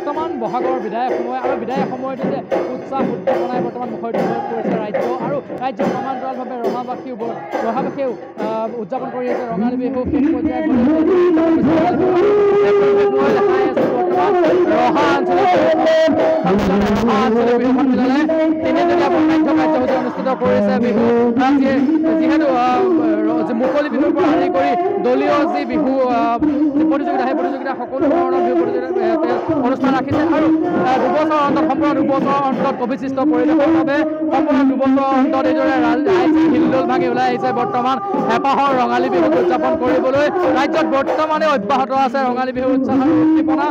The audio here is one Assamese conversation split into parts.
বৰ্তমান বহাগৰ বিদায় সময় আৰু বিদায় সময়তে যে উৎসাহ উদ্দীপনাই বৰ্তমান মুখৰিত হৈ পৰিছে ৰাজ্য আৰু ৰাজ্যৰ সমান্তৰালভাৱে ৰঙাবাসীও ৰঙাবাসীয়েও উদযাপন কৰি আছে ৰঙালী বিহু কৰিছে যিহেতু মুকলি বিহুৰ পৰা আদি কৰি দলীয় যি বিহু প্ৰতিযোগিতা সেই প্ৰতিযোগিতা সকলো ধৰণৰ বিহু প্ৰতিযোগিতা অনুষ্ঠান ৰাখিছে আৰু দুবছৰ অন্তত সম্পূৰ্ণ দুবছৰ অন্তত অভিশিষ্ট পৰিৱেশৰ বাবে সম্পূৰ্ণ দুবছৰ অন্তত এইদৰে ৰাইজ হিলদোল ভাঙি ওলাই আহিছে। বৰ্তমান হেঁপাহৰ ৰঙালী বিহু উদযাপন কৰিবলৈ ৰাজ্যত বৰ্তমানে অব্যাহত আছে ৰঙালী বিহু উৎসাহ আৰু উদ্দীপনা।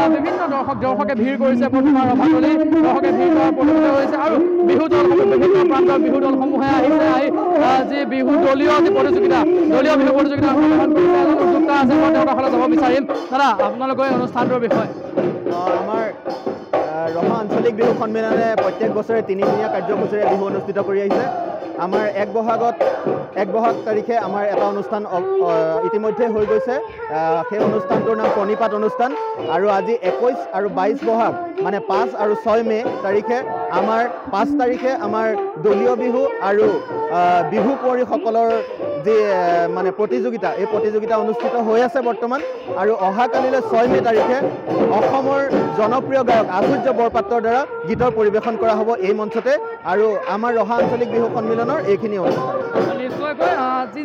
আৰু বিভিন্ন দৰ্শক দৰ্শকে ভিৰ কৰিছে বৰ্তমান ৰভাতলী। দৰ্শকে ভিৰ কৰা পৰিলক্ষিত হৈছে আৰু বিহু দলসমূহ বিভিন্ন প্ৰান্তৰ বিহু দলসমূহে আহিছে। আহি আহ, যি বিহু দলীয় যি প্ৰতিযোগিতা দলীয় বিহু প্ৰতিযোগিতা আছে মই তেওঁৰ কাষলৈ যাব বিচাৰিম। দাদা আপোনালোকৰ এই অনুষ্ঠানটোৰ বিষয়ে। আমাৰ ৰহা আঞ্চলিক বিহু সন্মিলনে প্ৰত্যেক বছৰে তিনিদিনীয়া কাৰ্যসূচীৰে বিহু অনুষ্ঠিত কৰি আহিছে। আমাৰ এক বহাগত এক বহাগ তাৰিখে আমাৰ এটা অনুষ্ঠান ইতিমধ্যে হৈ গৈছে। সেই অনুষ্ঠানটোৰ নাম প্ৰণিপাত অনুষ্ঠান। আৰু আজি একৈছ আৰু বাইছ বহাগ মানে পাঁচ আৰু ছয় মে' তাৰিখে আমাৰ পাঁচ তাৰিখে আমাৰ দলীয় বিহু আৰু বিহু কুঁৱৰীসকলৰ যি মানে প্ৰতিযোগিতা এই প্ৰতিযোগিতা অনুষ্ঠিত হৈ আছে বৰ্তমান আৰু অহাকালিলৈ ছয় মে' তাৰিখে অসমৰ জনপ্ৰিয় গায়ক আচুৰ্য বৰপাত্ৰৰ দ্বাৰা গীতৰ পৰিৱেশন কৰা হ'ব এই মঞ্চতে আৰু আমাৰ ৰহা আঞ্চলিক বিহু সন্মিলনৰ এইখিনি অনুষ্ঠান। নিশ্চয়কৈ আহ, যি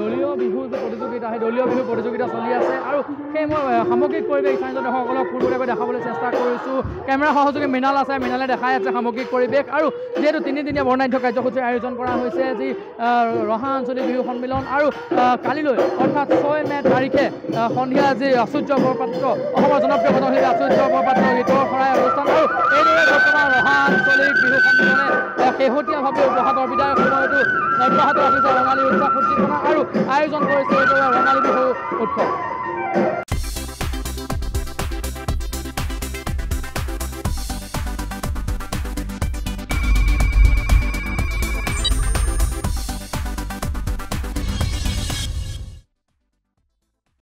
দলীয় বিহু যি প্ৰতিযোগিতা সেই দলীয় বিহু প্ৰতিযোগিতা চলি আছে আৰু সেই মই সামগ্ৰিক পৰিৱেশ স্থানীয় দৰ্শকসকলক পোনপটীয়াকৈ দেখাবলৈ চেষ্টা কৰিছোঁ। কেমেৰা সহযোগী মৃণাল আছে মৃণালে দেখাই আছে সামগ্ৰিক পৰিৱেশ আৰু যিহেতু তিনিদিনীয়া বৰ্ণাঢ্য কাৰ্যসূচীৰ আয়োজন কৰা হৈছে যি ৰহা আঞ্চলিক বিহু সন্মিলন আৰু কালিলৈ অৰ্থাৎ ছয় মে' তাৰিখে সন্ধিয়া যি আচুৰ্য বৰপাত্ৰ অসমৰ জনপ্ৰিয় গীতশিল্পী আচুৰ্য বৰপাত্ৰ গীতৰ শৰাই অনুষ্ঠান আৰু এইদৰে বৰ্তমান ৰহা আঞ্চলিক বিহু সন্মিলনে শেহতীয়াভাৱে উপসাগৰ বিদায় সময়তো অব্যাহত ৰাখিছে ৰঙালী উৎসৱ উদ্দীপনা আৰু আয়োজন কৰিছে এইদৰে ৰঙালী বিহু উৎসৱ।